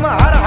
I'm